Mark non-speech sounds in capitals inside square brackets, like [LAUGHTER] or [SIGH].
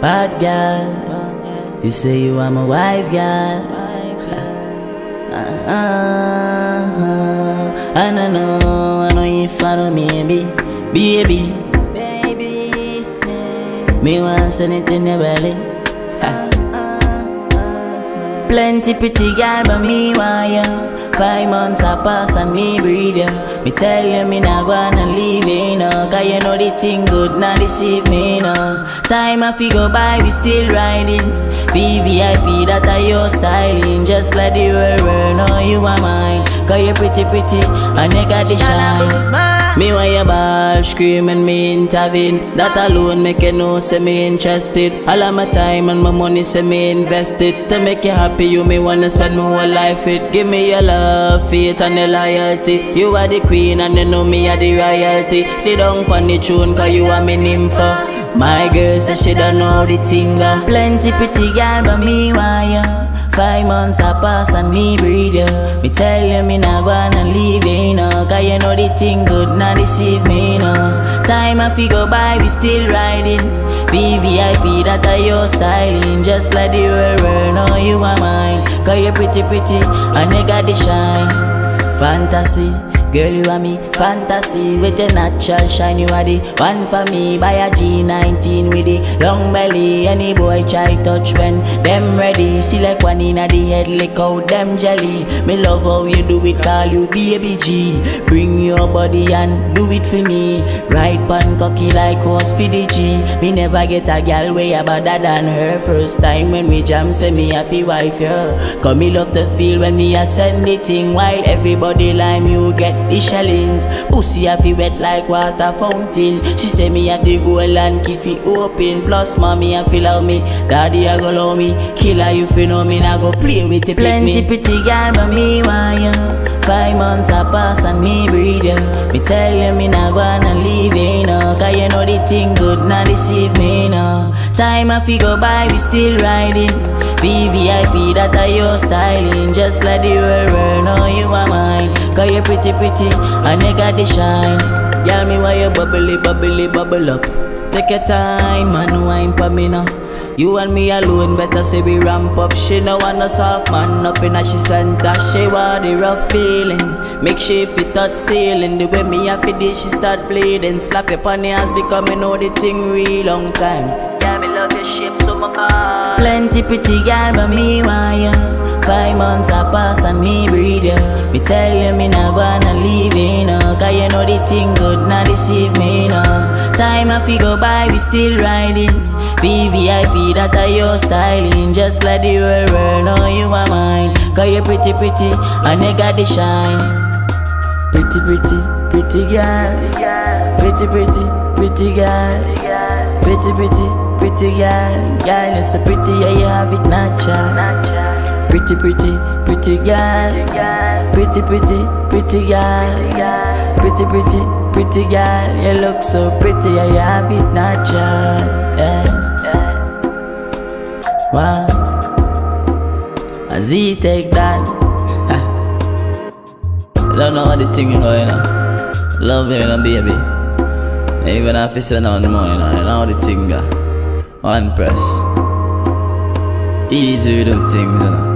Bad girl, you say you are my wife, girl. Uh, uh, I don't know, I know you follow me, baby, baby, baby. Me want it in your belly. Ha. Plenty pretty girl, but me want you. Five months I pass and me breathe you. Me tell you me not gonna leave you, no. Cause you know the thing good, not deceive me, no. Time I go by, we still riding. VVIP, that are your styling. Just let the world world know you are mine. Cause you pretty pretty and you got the shine. Me want your ball scream and me intervene. That alone make you know say me interested. All of my time and my money say me invested. To make you happy, you me wanna spend my whole life with. Give me your love, faith and your loyalty. You are the queen and you know me are the royalty. Sit down pon the throne cause you are me nympho. My girl say she don't know the thing. uh. Plenty pretty girl but me want you. Five months I pass and me breathe you Me tell you me not gonna leave you, no Cause you know the thing good, not deceive me, no Time I go by, we still riding VVIP, that are your styling Just like the world, world, know you are mine Cause you pretty, pretty, and you got the shine. Fantasy Girl, you are me fantasy with a natural shine. You are the one for me. Buy a G19 with the long belly. Any boy try touch when them ready. See like one in the head, lick out them jelly. Me love how you do it, call you baby G. Bring your body and do it for me. Right pan cocky like horse for the G. Me never get a gal way better than her. First time when we jam, say me a fi wife yeah. Cause me love the feel when me a send the thing while everybody lime you get the shellings. Pussy a fi wet like water fountain. She say me a the goal and keep it open. Plus mommy a feel love me, daddy a go love me. Killer you fi know me nah go play with it. Plenty pretty girl but me want you. Five months I pass and me breathe you. Me tell you me not gonna leave you, no. Cause you know the thing good, not deceive me, no. Time I fi go by, we still riding. VVIP, that are your styling. Just like the world, Cause you pretty, pretty, and you got the shine. Girl, me why you bubbly, bubbly, bubble up. Take your time and wine for me now. You and me alone, better say we ramp up. She no want no soft man up in a she center. She want the rough feeling. Make sure she fit that ceiling. The way me fit this, she start bleeding. Slap your on the ass because me know the thing real long time. Yeah, me love your shape so my heart. Plenty pretty girl, but me want you. Five months I pass and me breathe you. Me tell you me not gonna leave you, no. Cause you know the thing good, not deceive me, no. Time I fi go by, we still riding. VVIP, that are your styling. Just like the world, world know you are mine. Cause you pretty, pretty, and you got the shine. Pretty, pretty, pretty girl. Pretty, pretty, pretty girl. Pretty, pretty, pretty girl. Girl, you're so pretty, yeah, you have it natural. Pretty, pretty, pretty girl. Pretty, pretty, pretty girl. Pretty, pretty, pretty girl. You look so pretty, you have it natural. Yeah. Wow. As he take that. [LAUGHS] Don't know how the thing going on. Love you, know, baby. Even if it's no more, you know, you know the thing go. One press. Easy with them things, you know.